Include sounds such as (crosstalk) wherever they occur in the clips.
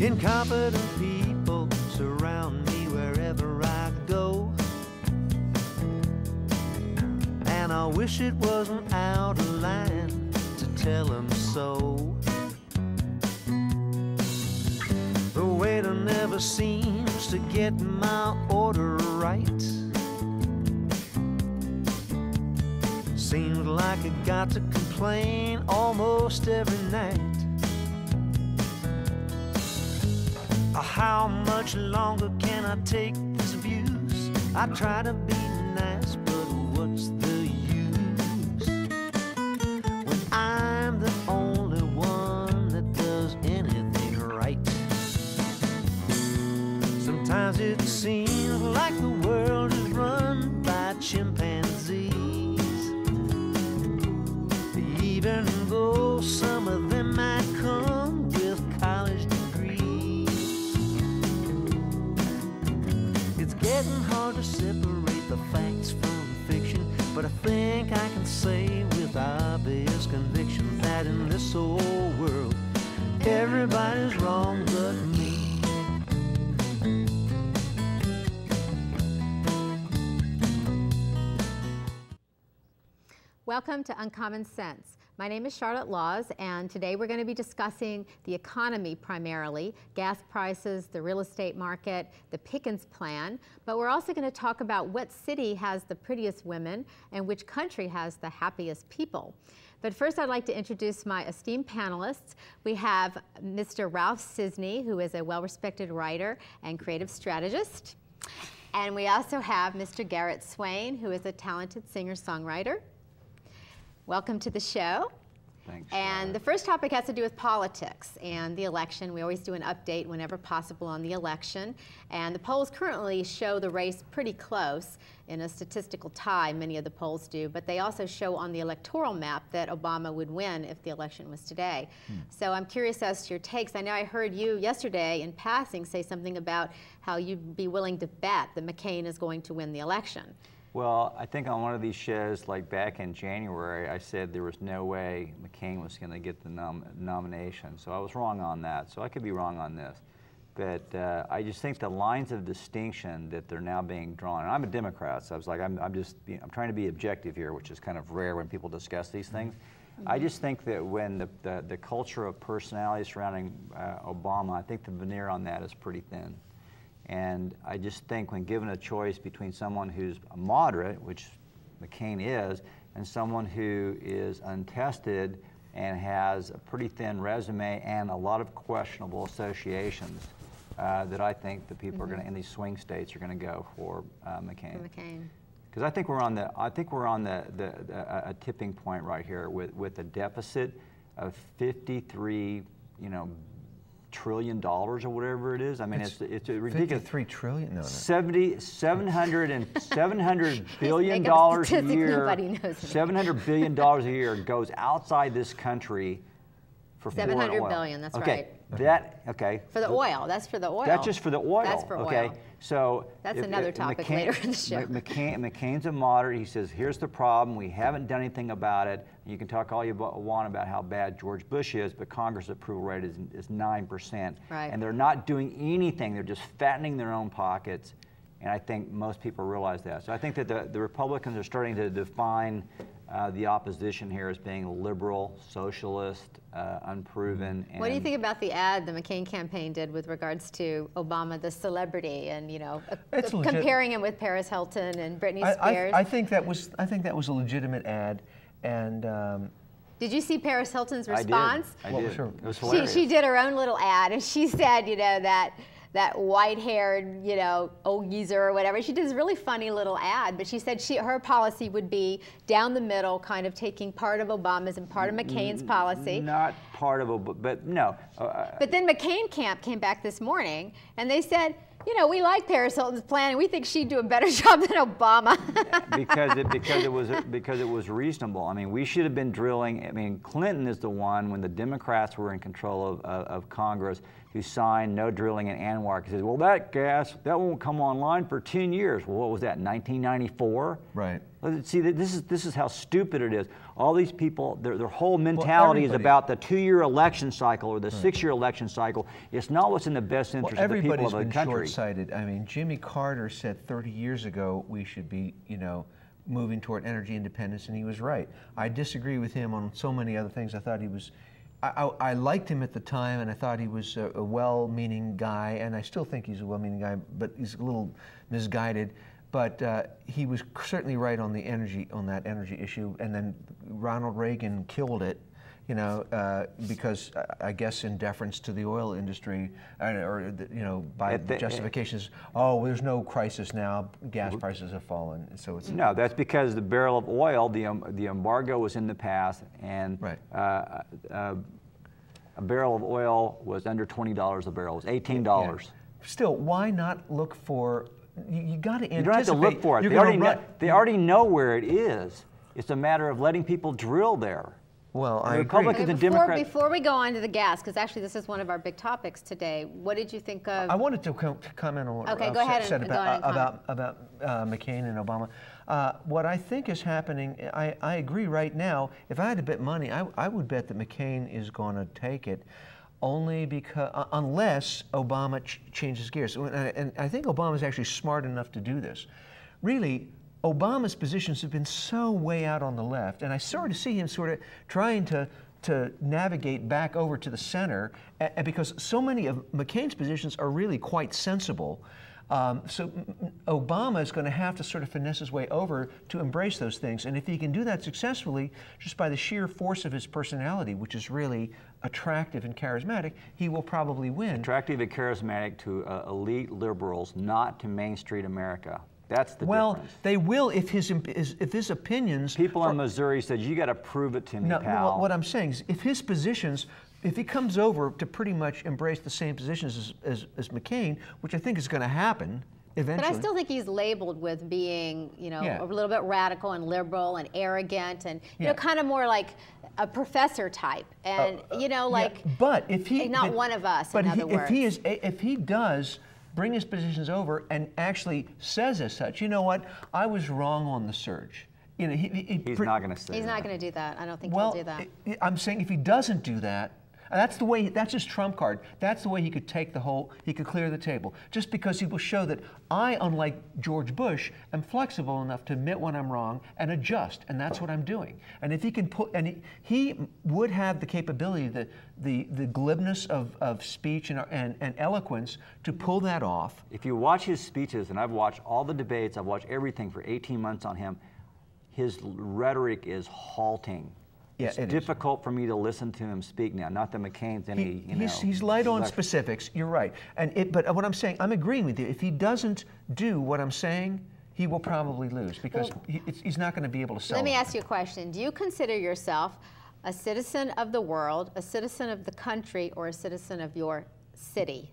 Incompetent people surround me wherever I go. And I wish it wasn't out of line to tell them so. The waiter never seems to get my order right. Seems like I got to complain almost every night. Uh, how much longer can I take this abuse? I try to be nice, but what's the use? When I'm the only one that does anything right. Sometimes it seems like the world is run by chimpanzees. Even though some getting hard to separate the facts from fiction, but I think I can say with obvious conviction that in this old world, everybody's wrong but me. Welcome to Uncommon Sense. My name is Charlotte Laws, and today we're going to be discussing the economy primarily, gas prices, the real estate market, the Pickens plan, but we're also going to talk about what city has the prettiest women and which country has the happiest people. But first, I'd like to introduce my esteemed panelists. We have Mr. Ralph Cissne, who is a well respected writer and creative strategist. And we also have Mr. Garret Swayne, who is a talented singer songwriter. Welcome to the show. Thanks. And the first topic has to do with politics and the election. We always do an update whenever possible on the election. And the polls currently show the race pretty close in a statistical tie, many of the polls do, but they also show on the electoral map that Obama would win if the election was today. Hmm. So I'm curious as to your takes. I know I heard you yesterday in passing say something about how you'd be willing to bet that McCain is going to win the election. Well, I think on one of these shows, like back in January, I said there was no way McCain was going to get the nom nomination. So I was wrong on that. So I could be wrong on this. But uh, I just think the lines of distinction that they're now being drawn, and I'm a Democrat, so I was like, I'm, I'm just, being, I'm trying to be objective here, which is kind of rare when people discuss these things. I just think that when the, the, the culture of personality surrounding uh, Obama, I think the veneer on that is pretty thin. And I just think when given a choice between someone who's a moderate, which McCain is, and someone who is untested and has a pretty thin resume and a lot of questionable associations, uh, that I think the people Mm-hmm. are going to, in these swing states, are going to go for uh, McCain. For McCain. Because I think we're on the, I think we're on the, the, the a a tipping point right here with, with a deficit of 53, you know, trillion dollars or whatever it is. I mean, it's, it's, a ridiculous. 53 trillion? No, no. 70, 700 and (laughs) 700 billion make up a dollars a year. nobody knows 700 billion dollars a year goes outside this country for foreign 700 that's okay, right. That okay. For the oil, that's for the oil. That's just for the oil. That's for okay. oil. So That's if- another if topic McCain- later in the show. McCain, McCain's a moderate. He says, "Here's the problem. We haven't done anything about it. You can talk all you want about how bad George Bush is, but Congress approval rate is is nine percent, Right. and they're not doing anything. They're just fattening their own pockets." And I think most people realize that. So I think that the, the Republicans are starting to define uh, the opposition here as being liberal, socialist, uh, unproven. And What do you think about the ad the McCain campaign did with regards to Obama, the celebrity, and you know, uh, It's legit- comparing him with Paris Hilton and Britney Spears? I, I think that was I think that was a legitimate ad, and um, did you see Paris Hilton's I did. response? I did. was her- It was She, she did her own little ad, and she said, you know, that that white-haired, you know, old geezer or whatever. She did this really funny little ad, but she said she her policy would be down the middle, kind of taking part of Obama's and part of McCain's policy. Not part of a, but no. Uh, But then McCain camp came back this morning, and they said, you know, we like Paris Hilton's plan, and we think she'd do a better (laughs) job than Obama. (laughs) because it because it was because it was reasonable. I mean, we should have been drilling. I mean, Clinton is the one when the Democrats were in control of, of, of Congress who signed no drilling in ANWR. He says, well, that gas, that won't come online for 10 years. Well, what was that, 1994? Right. See, this is, this is how stupid it is. All these people, their, their whole mentality is about the two-year election cycle or the right. six-year election cycle. It's not what's in the best interest well, of the people of the country. Everybody's been short-sighted. I mean, Jimmy Carter said 30 years ago we should be, you know, moving toward energy independence, and he was right. I disagree with him on so many other things. I thought he was I, I, liked him at the time, and I thought he was a, a well-meaning guy, and I still think he's a well-meaning guy, but he's a little misguided. But uh, he was certainly right on the energy on that energy issue, and then Ronald Reagan killed it you know, uh, because I guess in deference to the oil industry, uh, or you know, by the, justifications, oh, there's no crisis now, gas prices have fallen, so it's no. That's because the barrel of oil, the um, the embargo was in the past, and right. uh, uh, a barrel of oil was under twenty dollars a barrel. It was eighteen dollars. Yeah. Still, why not look for? You, you got to anticipate. You don't have to look for it. They already, know, they already know where it is. It's a matter of letting people drill there. Well, I Republicans agree. and before, Democrats. Before we go on to the gas, because actually this is one of our big topics today. What did you think of? I wanted to comment on what okay, Ralph go ahead said and, about, go about, about uh, McCain and Obama. Uh, what I think is happening, I, I agree right now. If I had to bet money, I, I would bet that McCain is going to take it only because uh, unless Obama ch changes gears. And I think Obama is actually smart enough to do this. Really, Obama's positions have been so way out on the left, and I sort of see him sort of trying to to navigate back over to the center, and because so many of McCain's positions are really quite sensible. Um, so Obama is going to have to sort of finesse his way over to embrace those things. And if he can do that successfully, just by the sheer force of his personality, which is really attractive and charismatic, he will probably win. Attractive and charismatic to uh, elite liberals, not to Main Street America. That's the well, difference. they will if his if his opinions. People in Missouri said you got to prove it to me, no, pal. What I'm saying is, if his positions, if he comes over to pretty much embrace the same positions as, as, as McCain, which I think is going to happen. Eventually. But I still think he's labeled with being, you know, yeah. a little bit radical and liberal and arrogant and, you yeah. know, kind of more like a professor type. And, uh, you know, like, yeah. but if he, not but, one of us, but in he, other words. If he, is, if he does bring his positions over and actually says as such, you know what, I was wrong on the surge. You know, he, he, he's not going to say He's that. not going to do that. I don't think well, he'll do that. I'm saying if he doesn't do that, that's the way. That's his trump card. That's the way he could take the whole. He could clear the table. Just because he will show that I, unlike George Bush, am flexible enough to admit when I'm wrong and adjust, and that's what I'm doing. And if he can put, and he, he would have the capability, the the, the glibness of, of speech and, and and eloquence to pull that off. If you watch his speeches, and I've watched all the debates, I've watched everything for 18 months on him. His rhetoric is halting yeah, it's it difficult is. for me to listen to him speak now. Not that McCain's any, he, you know, he's, he's light on specifics. You're right, and it, but what I'm saying, I'm agreeing with you. If he doesn't do what I'm saying, he will probably lose because well, he, he's not going to be able to sell. Let me ask you a question. Do you consider yourself a citizen of the world, a citizen of the country, or a citizen of your city?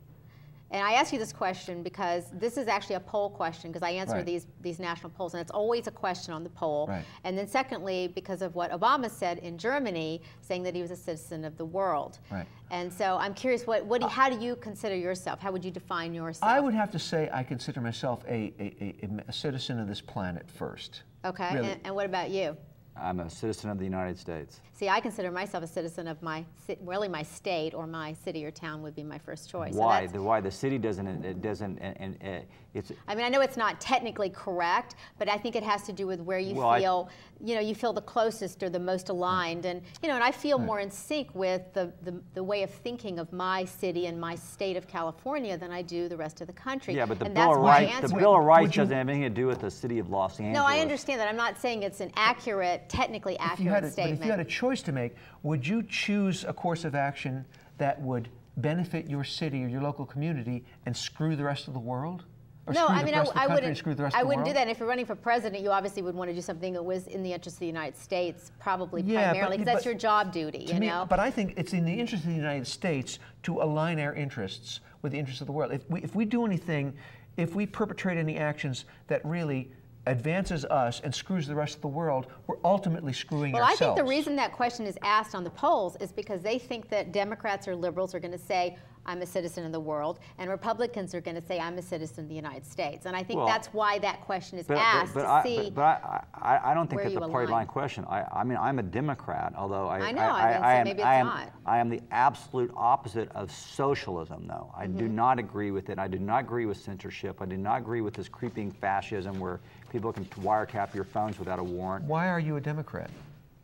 And I ask you this question because this is actually a poll question because I answer right. these these national polls and it's always a question on the poll. Right. And then secondly, because of what Obama said in Germany, saying that he was a citizen of the world. Right. And so I'm curious, what, what do, how do you consider yourself? How would you define yourself? I would have to say I consider myself a, a, a, a citizen of this planet first. Okay. Really. And, and what about you? I'm a citizen of the United States. See, I consider myself a citizen of my, really my state or my city or town would be my first choice. Why? So the, why the city doesn't, it doesn't, and, and, and, it's. I mean, I know it's not technically correct, but I think it has to do with where you well, feel, I, you know, you feel the closest or the most aligned. And, you know, and I feel right. more in sync with the, the, the, way of thinking of my city and my state of California than I do the rest of the country. Yeah, but the and Bill of Rights, the Bill of Rights doesn't have anything to do with the city of Los Angeles. No, I understand that. I'm not saying it's an accurate, technically accurate a, statement. But if you had a choice to make, would you choose a course of action that would benefit your city or your local community and screw the rest of the world? No, I mean, I, I wouldn't. I wouldn't do that. And if you're running for president, you obviously would want to do something that was in the interest of the United States, probably yeah, primarily, because that's your job duty. You me, know. But I think it's in the interest of the United States to align our interests with the interests of the world. If we if we do anything, if we perpetrate any actions that really advances us and screws the rest of the world, we're ultimately screwing well, ourselves. Well, I think the reason that question is asked on the polls is because they think that Democrats or liberals are going to say, I'm a citizen of the world, and Republicans are going to say I'm a citizen of the United States. And I think Well, that's why that question is But, but, asked but to I, see. but, but I, I, I don't think where that's a party align. line question. I, I mean, I'm a Democrat, although I, I know, I didn't say am, maybe it's I am, not. I am the absolute opposite of socialism, though. I Mm-hmm. do not agree with it. I do not agree with censorship. I do not agree with this creeping fascism where people can wiretap your phones without a warrant. Why are you a Democrat?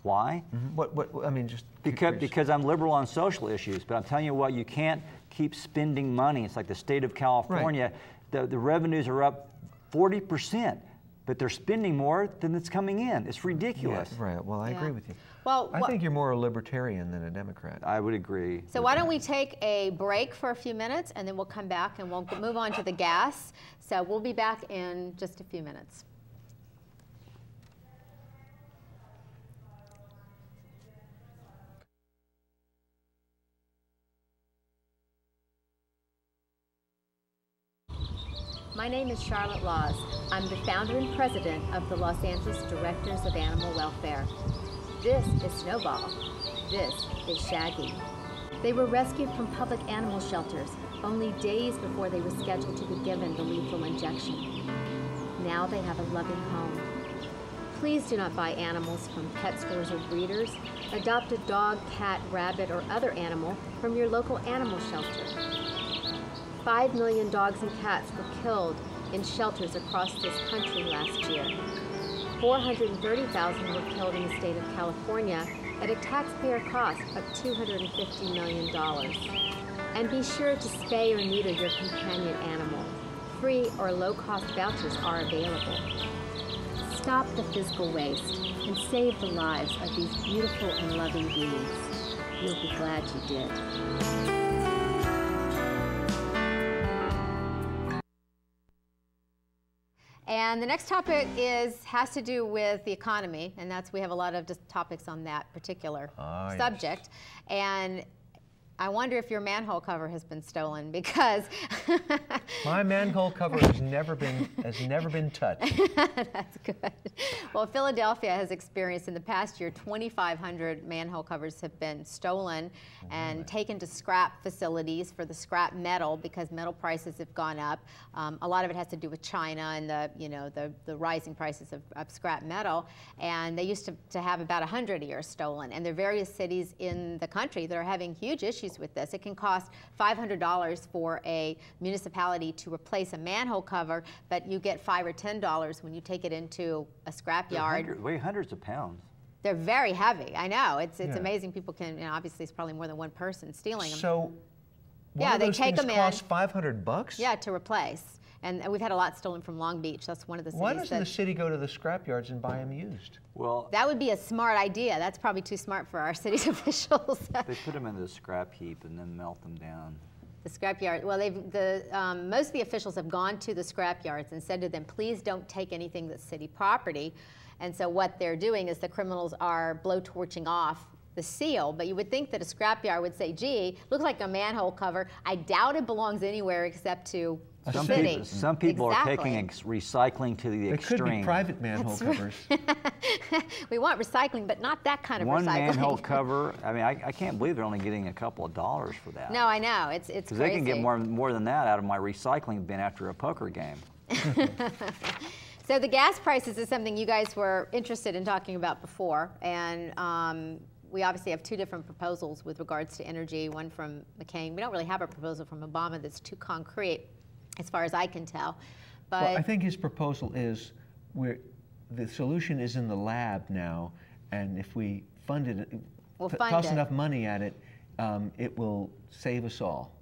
Why? Mm-hmm. What, what, I mean, just Because, because I'm liberal on social issues, but I'm telling you what, you can't keep spending money. It's like the state of California. The, the revenues are up 40%, but they're spending more than it's coming in. It's ridiculous. Yeah, right. Well, I Yeah. agree with you. Well, I what- think you're more a libertarian than a Democrat. I would agree. So why don't we take a break for a few minutes and then we'll come back and we'll move on to the gas. So we'll be back in just a few minutes. My name is Charlotte Laws. I'm the founder and president of the Los Angeles Directors of Animal Welfare. This is Snowball. This is Shaggy. They were rescued from public animal shelters only days before they were scheduled to be given the lethal injection. Now they have a loving home. Please do not buy animals from pet stores or breeders. Adopt a dog, cat, rabbit, or other animal from your local animal shelter. Five million dogs and cats were killed in shelters across this country last year. 430,000 were killed in the state of California at a taxpayer cost of $250 million. And be sure to spay or neuter your companion animal. Free or low cost vouchers are available. Stop the physical waste and save the lives of these beautiful and loving beings. You'll be glad you did. And the next topic is has to do with the economy, and that's we have a lot of topics on that particular Ah, yes. subject. And I wonder if your manhole cover has been stolen because (laughs) My manhole cover has never been has never been touched. (laughs) That's good. Well, Philadelphia has experienced in the past year 2,500 manhole covers have been stolen and taken to scrap facilities for the scrap metal because metal prices have gone up. Um, a lot of it has to do with China and the you know the, the rising prices of, of scrap metal. And they used to, to have about 100 a year stolen. And there are various cities in the country that are having huge issues with this. It can cost $500 for a municipality to replace a manhole cover, but you get five or ten dollars when you take it into a scrap They're yard. hundred- weigh hundreds of pounds. They're very heavy. I know. It's it's Yeah. amazing. People can. You know, obviously, it's probably more than one person stealing them. So, one Yeah, of they those take things 'em in. cost 500 bucks. yeah, to replace. And and we've had a lot stolen from Long Beach. That's one of the cities Why doesn't that. the city go to the scrap yards and buy them used? Well, that would be a smart idea. That's probably too smart for our (laughs) city's officials. they put them in the scrap heap and then melt them down. The scrapyard. Well, they've the um, most of the officials have gone to the scrapyards and said to them, "Please don't take anything that's city property." And so what they're doing is the criminals are blowtorching off the seal. But you would think that a scrapyard would say, "Gee, looks like a manhole cover. I doubt it belongs anywhere except to the Some city." people, some people are taking ex- recycling to the They extreme. could be private manhole That's right. covers. (laughs) we want recycling, but not that kind of One recycling. manhole (laughs) cover. I mean, I, I can't believe they're only getting a couple of dollars for that. No, I know. It's it's Because crazy. they can get more more than that out of my recycling bin after a poker game. (laughs) So the gas prices is something you guys were interested in talking about before, and um, we obviously have two different proposals with regards to energy. One from McCain. We don't really have a proposal from Obama that's too concrete, as far as I can tell. But Well, I think his proposal is we're, the solution is in the lab now, and if we fund it, if We'll toss it. enough money at it, um, it will save us all.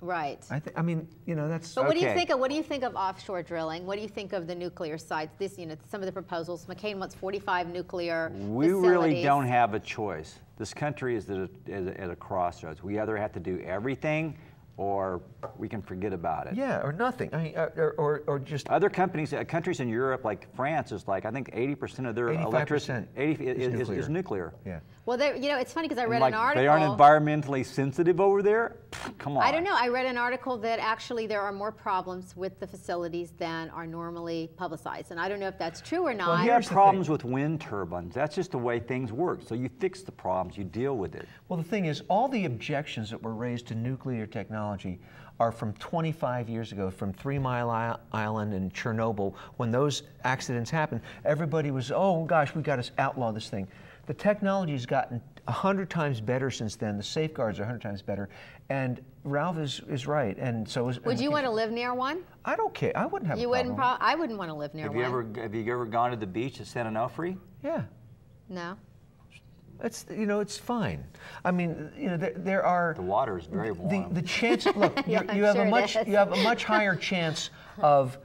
Right. I, th- I mean, you know, that's. But what do you think of what do you think of offshore drilling? What do you think of the nuclear sites? This, you know, some of the proposals. McCain wants 45 nuclear We really don't have a choice. This country is at a, is at a crossroads. We either have to do everything or we can forget about it. Yeah, or nothing. I mean, uh, or, or, or just. Other companies, uh, countries in Europe, like France, is like I think 80% of their electricity 80 is is, is, nuclear. is nuclear. Yeah. Well, there, you know, it's funny because I read like, an article. They aren't environmentally sensitive over there. Come on. I don't know. I read an article that actually there are more problems with the facilities than are normally publicized, and I don't know if that's true or not. Well, you have problems with wind turbines. That's just the way things work. So you fix the problems, you deal with it. Well, the thing is, all the objections that were raised to nuclear technology technology are from 25 years ago, from Three Mile Island and Chernobyl. When those accidents happened, everybody was, oh gosh, we've got to outlaw this thing. The technology has gotten 100 times better since then. The safeguards are 100 times better. And Ralph is, is right. And so is. Would you want to live near one? I don't care. I wouldn't have You a wouldn't. problem. Pro- I wouldn't want to live near Have one. you ever have you ever gone to the beach at San Onofre? yeah. No. It's you know it's fine. I mean you know there, there are The water is very the, warm. the chance look (laughs) Yeah, you, you have sure a much you have a much higher chance of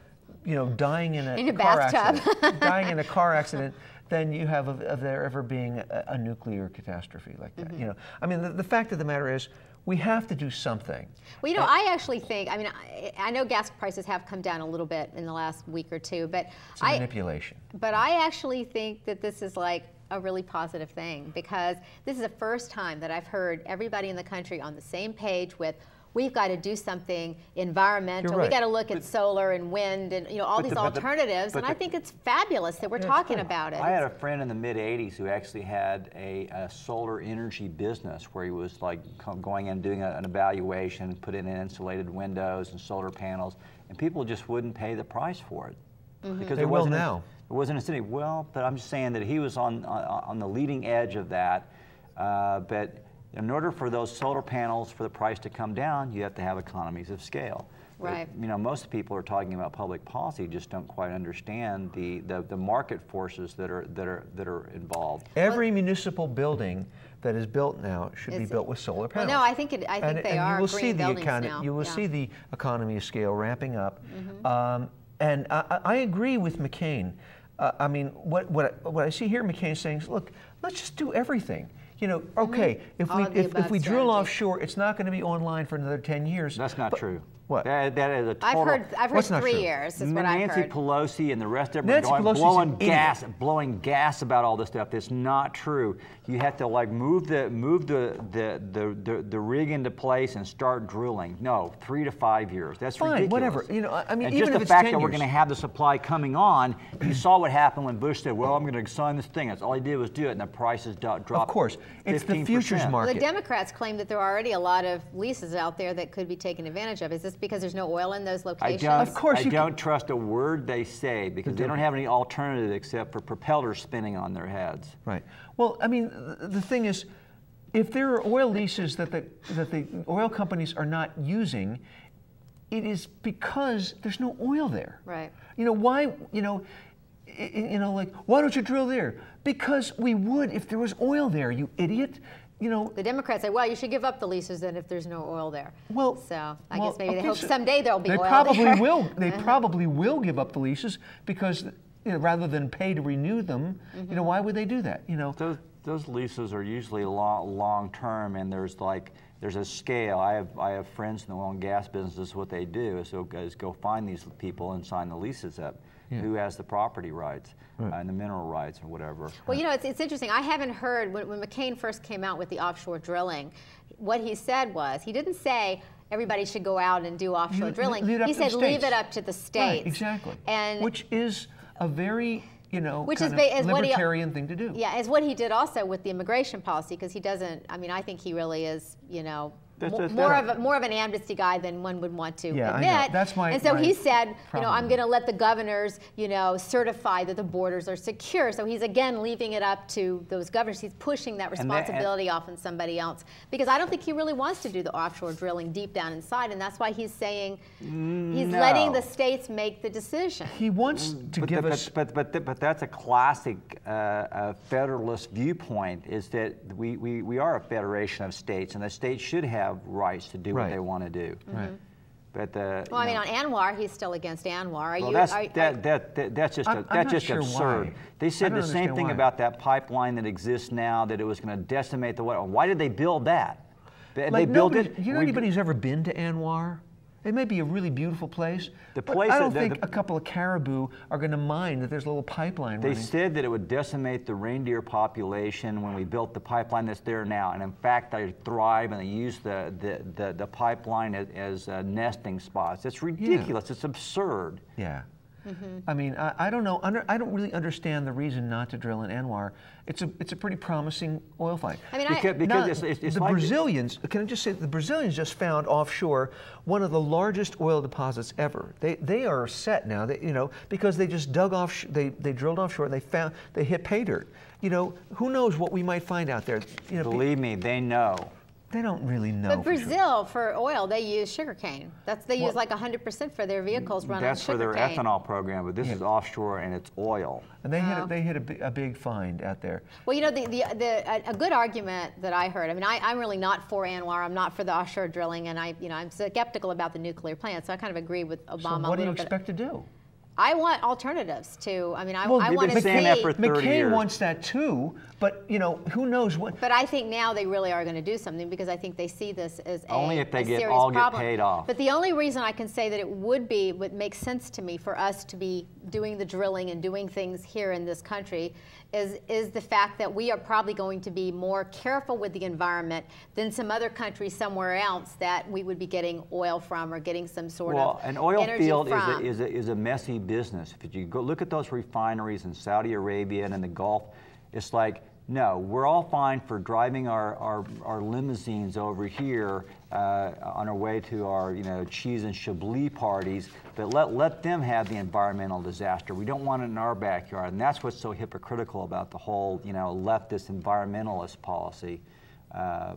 you know dying in a In a car bathtub. accident (laughs) dying in a car accident than you have of, of there ever being a, a nuclear catastrophe like that. Mm-hmm. You know I mean the, the fact of the matter is we have to do something. Well, you know, I actually think. I mean, I, I know gas prices have come down a little bit in the last week or two, but It's a I. manipulation. But I actually think that this is like a really positive thing because this is the first time that I've heard everybody in the country on the same page with we've got to do something environmental. You're We right. got to look at solar and wind and you know all these the- but the- alternatives but and I think it's fabulous that we're Yeah, talking about it. I had a friend in the mid 80s who actually had a, a solar energy business where he was like going in doing a, an evaluation, put in insulated windows and solar panels, and people just wouldn't pay the price for it. Mm-hmm. Because They it will wasn't a- now. It wasn't a city. Well, but I'm just saying that he was on on, on the leading edge of that. Uh, but in order for those solar panels for the price to come down, you have to have economies of scale. But, Right. you know, most people are talking about public policy, just don't quite understand the, the, the market forces that are that are that are involved. Every municipal building that is built now should be built with solar Well, panels. no, I think it, I think and, they and are you will green see the buildings economy. now. You will yeah. See the economy of scale ramping up. Um, and I, I I agree with McCain. Uh, I mean, what, what, I- what I see here, McCain saying is, look, let's just do everything. You know, okay, if Mm-hmm. All we if, if above we drill strategy. offshore, it's not going to be online for another 10 years. That's not But- true. What? That, that is a total. I've heard I've heard three true? years is what I've Nancy heard. Pelosi and the rest of them Nancy are going, blowing an idiot. gas, blowing gas about all this stuff. That's not true. You have to like move the move the the, the, the, the rig into place and start drilling. No, three to five years. That's Fine, ridiculous. whatever. You know, I- I mean, and even just if the it's fact 10 that we're going to have the supply coming on. You saw what happened when Bush said, "Well, I'm going to sign this thing." That's all he did was do it, and the prices dropped. Of course, it's the 15%. futures Well, market. the Democrats claim that there are already a lot of leases out there that could be taken advantage of. Is this because there's no oil in those I locations? don't, Of course I you don't trust a word they say because they don't have any alternative except for propellers spinning on their heads. Right. Well, I mean, the thing is, if there are oil leases that the that the oil companies are not using, it is because there's no oil there. Right. You know why? You know, i- i- you know, like why don't you drill there? Because we would if there was oil there. You idiot. You know. The Democrats say, well, you should give up the leases then if there's no oil there. Well, so I well, guess maybe they hope so someday there'll be they oil probably there. will. They (laughs) probably will give up the leases because, you know, rather than pay to renew them, you mm-hmm. know, why would they do that? You know. Those, those leases are usually long, long term, and there's like there's a scale. I have I have friends in the oil and gas business. What they do is, so, is go find these people and sign the leases up. Who has the property rights uh, and the mineral rights or whatever? Well, you know, it's, it's interesting. I haven't heard when, when McCain first came out with the offshore drilling, what he said was he didn't say everybody should go out and do offshore You- drilling. leave it up he said leave it up to the states. Right, exactly. And which is a very, you know, Which kind is ba- of is what he- libertarian thing to do. yeah, is what he did also with the immigration policy because he doesn't. I mean, I think he really is, you know. That's mo- just- more that- of a, more of an amnesty guy than one would want to Yeah, I admit. know. That's my- And so my he said, you know, I'm going to let the governors, you know, certify that the borders are secure. So he's again leaving it up to those governors. He's pushing that And that- and- responsibility off on somebody else because I don't think he really wants to do the offshore drilling deep down inside, and that's why he's saying he's letting the states make the decision. He wants to but, give the- us. but, but, but, but that's a classic uh, uh, federalist viewpoint is that we, we, we are a federation of states and the states should have rights to do what they want to do. Right. Mm-hmm. But the, Well, I you mean, know- on ANWR, he's still against ANWR. Are Well, you? that's, are, are- that, that, that, that's just, I'm- a, I'm that's not just sure absurd. why. They said the same thing why. about that pipeline that exists now, that it was going to decimate the water. Why did they build that? They, they Like built it. You know we- anybody who's ever been to ANWR? It may be a really beautiful place. The but place I don't think the- a couple of caribou are going to mind that there's a little pipeline They running. said that it would decimate the reindeer population when we built the pipeline that's there now, and in fact, they thrive and they use the, the, the, the pipeline as, as uh, nesting spots. It's ridiculous. It's absurd. Yeah. I mean, I, I don't know. Under, I don't really understand the reason not to drill in ANWR. It's a it's a pretty promising oil find. I mean, I- Because, because Now, it's, it's, it's the like Brazilians, can I just say, the Brazilians just found offshore one of the largest oil deposits ever. They, they are set now, they, you know, because they just dug off, they, they drilled offshore and they found, they hit pay dirt. You know, who knows what we might find out there? You know, pe- Believe me, they know. They don't really know. But for sure. Brazil, for oil, they use sugarcane. That's they use Well- like 100% for their vehicles run That's on for their sugarcane. ethanol program, but this is offshore and it's oil. And they hit, a, oh. they hit a, a big find out there. Well, you know, the, the, the, a, a good argument that I heard, I mean, I, I'm really not for ANWR, I'm not for the offshore drilling, and I, you know, I'm skeptical about the nuclear plant, so I kind of agree with Obama So a what do you little bit. expect to do? I want alternatives to, I mean, I, Well, I they've want been to saying that see, for 30 McCain years. wants that too, but you know, who knows what? but I think now they really are going to do something because I think they see this as a, Only if they a get- serious all get problem. paid off. But the only reason I can say that it would be, would make sense to me for us to be doing the drilling and doing things here in this country is, is the fact that we are probably going to be more careful with the environment than some other countries somewhere else that we would be getting oil from or getting some sort Well, of Well, an oil field is a, is, a, is a messy business. If you go look at those refineries in Saudi Arabia and in the Gulf, it's like, no, we're all fine for driving our, our, our limousines over here uh, on our way to our you know cheese and chablis parties, but let, let them have the environmental disaster. We don't want it in our backyard, and that's what's so hypocritical about the whole you know leftist environmentalist policy. Uh,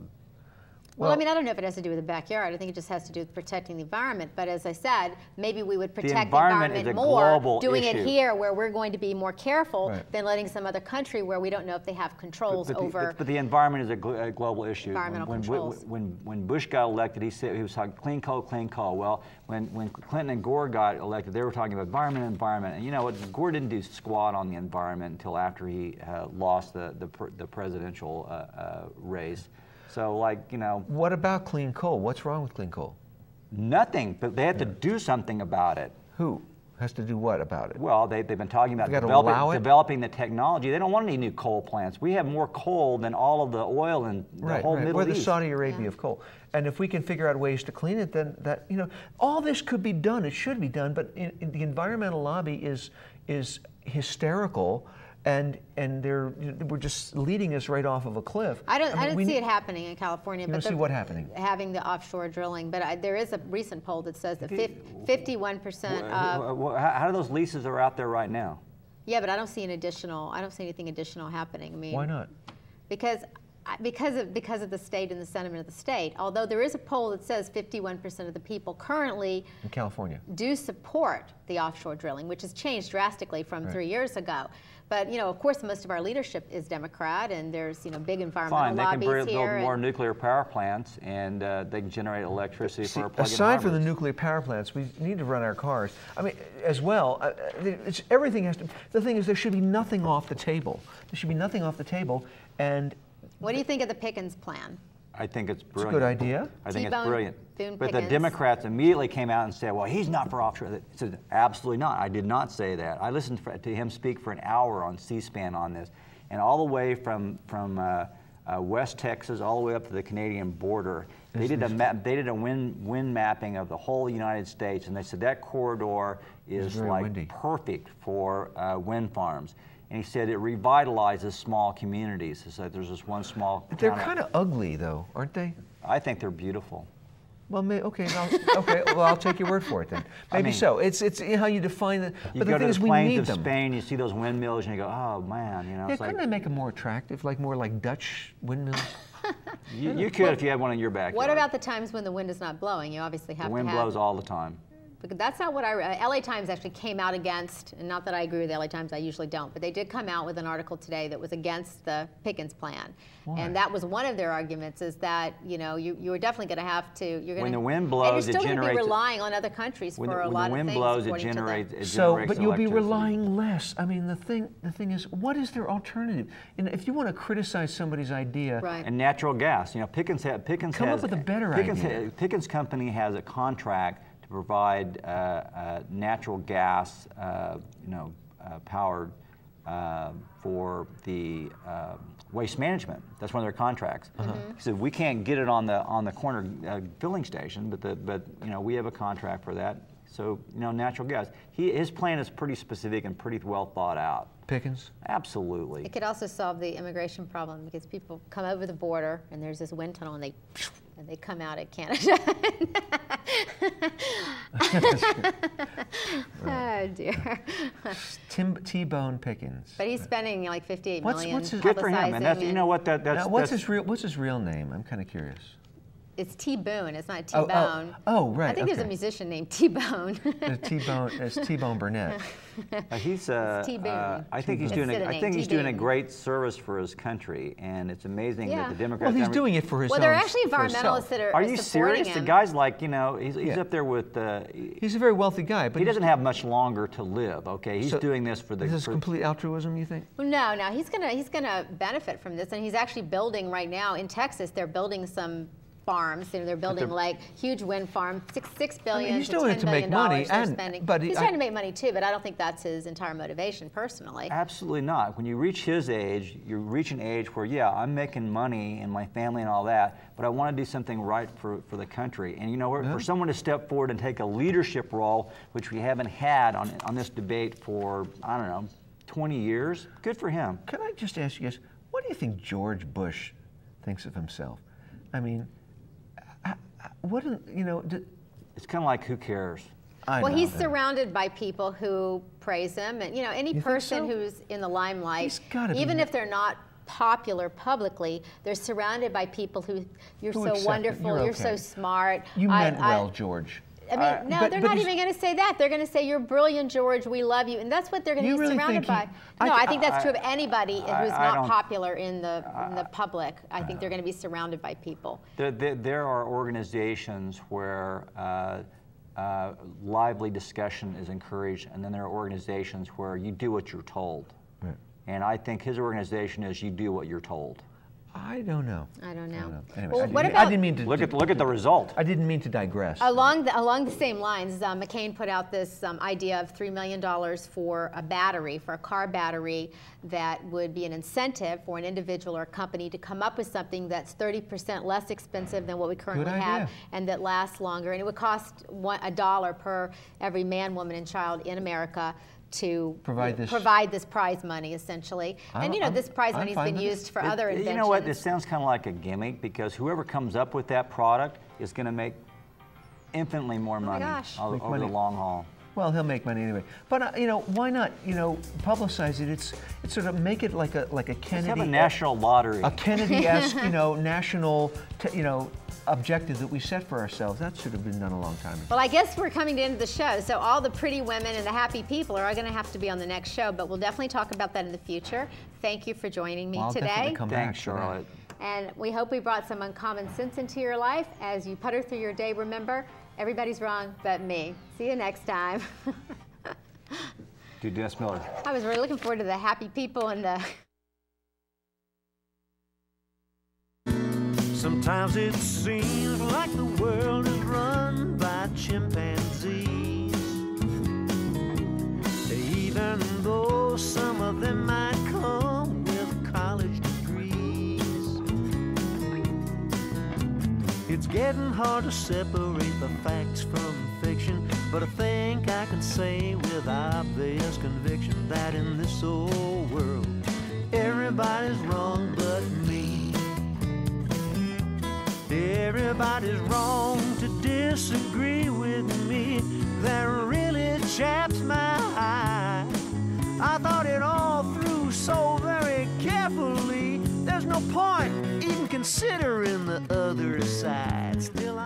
Well, I mean, I don't know if it has to do with the backyard. I think it just has to do with protecting the environment. But as I said, maybe we would protect the environment environment, more doing issue. it here where we're going to be more careful Right. than letting some other country where we don't know if they have controls but, the, over. but, but the environment is a, gl- a global issue. Environmental when, controls. When, when, when Bush got elected, he said he was talking clean coal, clean coal. Well, when, when Clinton and Gore got elected, they were talking about environment, environment. And you know what? Gore didn't do squat on the environment until after he uh, lost the, the, pr- the presidential uh, uh, race. So, like, you know, What about clean coal? What's wrong with clean coal? nothing, but they have to do something about it. Who has to do what about it? Well, they, they've been talking about We gotta allow developing, developing the technology. They don't want any new coal plants. We have more coal than all of the oil in the right, whole right. Middle We're the East. Saudi Arabia of coal. And if we can figure out ways to clean it, then that you know, all this could be done. It should be done. But in, in the environmental lobby is is hysterical, and and they're we're just leading us right off of a cliff. I don't, I, mean, don't see need- it happening in California. You but don't see the- what happening? Having the offshore drilling, but I, there is a recent poll that says that 51% of Wh- wh- How how do those leases are out there right now? yeah, but I don't see an additional. I don't see anything additional happening. I mean, Why not? because because of because of the state and the sentiment of the state. Although there is a poll that says 51% of the people currently In California. do support the offshore drilling, which has changed drastically from Right. three years ago. But you know, of course, most of our leadership is Democrat, and there's you know big environmental Fine, they can lobbies bur- here. build more nuclear power plants and uh, they can generate electricity See, for our plug-in aside from the nuclear power plants, we need to run our cars. I mean, as well. Uh, it's, everything has to. The thing is, there should be nothing off the table. There should be nothing off the table, and what do you think of the Pickens plan? I think it's a good idea. I think it's T-Bone brilliant. Boone but the Democrats immediately came out and said, well, he's not for offshore. I said, absolutely not. I did not say that. I listened to him speak for an hour on C-SPAN on this. And all the way from, from uh, uh, West Texas all the way up to the Canadian border, they did a, map, they did a wind, wind mapping of the whole United States. And they said that corridor is like windy. perfect for uh, wind farms. And he said it revitalizes small communities. It's like there's this one small they're kind of ugly, though, aren't they? I think they're beautiful. Well, may, okay, I'll, okay. Well, I'll take your word for it then. (laughs) Maybe mean- so. It's it's how you define the. You But the go thing to is, the we plains need of them. Spain, you see those windmills, and you go, "Oh man," you know. Yeah, it's couldn't they make them more attractive, like more like Dutch windmills? (laughs) you, you could if you had one in your backyard. What about the times when the wind is not blowing? You obviously have the wind to have. blows all the time? Because that's not what I. Uh, LA Times actually came out against, and not that I agree with the LA Times, I usually don't, but they did come out with an article today that was against the Pickens plan, Why? and that was one of their arguments is that you know you you are definitely going to have to you're going to. When to the wind and blows, you're still going to be relying on other countries for the, a lot of things. blows, it according to the- generates. It So, generates but you'll be relying less. I mean, the thing the thing is, what is their alternative? And if you want to criticize somebody's idea, Right. And natural gas. You know, Pickens, ha- Pickens Come up with a better Pickens, idea. ha- Pickens Company has a contract to provide uh, uh, natural gas, uh, you know, uh, powered uh, for the uh, waste management. That's one of their contracts. Uh-huh. He said we can't get it on the on the corner uh, filling station, but the but you know we have a contract for that. So, you know, natural gas. He, his plan is pretty specific and pretty well thought out. Pickens? Absolutely. It could also solve the immigration problem because people come over the border and there's this wind tunnel and they and they come out at Canada. (laughs) oh dear. Tim, T-Bone Pickens. But he's spending like 58 What's- million what's his- Good for him. And that's, you know what, that, that's, now, what's that's, his real What's his real name? I'm kind of curious. It's T Boone. It's not T Oh, Bone. oh, oh, right, I think there's a musician named T Bone. Uh, T-Bone. It's T-Bone Burnett. Uh, he's, uh, T-Boone. uh, I think he's doing. Instead A, I think he's doing a T-Boone. great service for his country, and it's amazing Yeah. that the Democrats. Well, he's doing it for his well, own. there are actually environmentalists that are, Are you serious? him. The guy's like, you know, he's, he's Yeah. up there with. Uh, He's a very wealthy guy, but he doesn't have much longer to live. Okay, he's so doing this for the. This is for- complete altruism, you think? No, no, he's gonna he's gonna benefit from this, and he's actually building right now in Texas. They're building some farms. They're, they're building they're- like huge wind farms, six six billion he's to doing it ten to make billion money, dollars and- spending. but he's I- trying to make money too, but I don't think that's his entire motivation personally. Absolutely not. When you reach his age, you reach an age where, yeah, I'm making money and my family and all that, but I want to do something right for, for the country. And you know, what? for someone to step forward and take a leadership role, which we haven't had on, on this debate for, I don't know, 20 years, good for him. Can I just ask you guys, what do you think George Bush thinks of himself? I mean, I- I- what, an- you know, d- It's kind of like, who cares? I well, know he's surrounded by people who praise him, and you know, any think person so? who's in the limelight, He's gotta even ma- if they're not popular publicly, they're surrounded by people who you're Who so wonderful, You're you're so smart. You I- meant I- well, George. I mean, Uh, no, but- they're but not even going to say that. They're going to say, "You're brilliant, George. We love you," and that's what they're going to be really surrounded think he- by. I no, I think that's I- true of anybody I- who's I not don't- popular in the in the public. I think they're going to be surrounded by people. There, there, there are organizations where uh, uh, lively discussion is encouraged, and then there are organizations where you do what you're told. Right. And I think his organization is you do what you're told. I don't know. I don't know. Anyway, Well, I, didn't, about- I didn't mean to. Look at look at the result. I didn't mean to digress. Along the, along the same lines, uh, McCain put out this um, idea of $3 million for a battery, for a car battery, that would be an incentive for an individual or a company to come up with something that's 30% less expensive than what we currently have and that lasts longer. And it would cost one, a dollar per every man, woman, and child in America to Provide this- provide this prize money, essentially. I'm- and you know, I'm- this prize money has been used for It- other inventions. You know what? This sounds kind of like a gimmick because whoever comes up with that product is going to make infinitely more money gosh. o- Make over the long haul. Well, he'll make money anyway. But uh, you know, why not? You know, publicize it. It's it's sort of make it like a like a Let's Kennedy. have a national lottery. a Kennedy-esque, (laughs) you know, national, t- you know, objective that we set for ourselves. That should have been done a long time ago. Well, I guess we're coming to the end of the show, so all the pretty women and the happy people are going to have to be on the next show, but we'll definitely talk about that in the future. Thank you for joining me Well, I'll today. definitely come back Thanks, for that. Charlotte. And we hope we brought some uncommon sense into your life. As you putter through your day, remember, everybody's wrong but me. See you next time. (laughs) Do Dennis Miller. I was really looking forward to the happy people and the. Sometimes it seems like the world is run by chimpanzees. Even though some of them might come with college degrees. It's getting hard to separate the facts from fiction, but I think I can say with obvious conviction that in this old world, everybody's wrong but me. Everybody's wrong to disagree with me. That really chaps my eye. I thought it all through so very carefully. There's no point even considering the other side. Still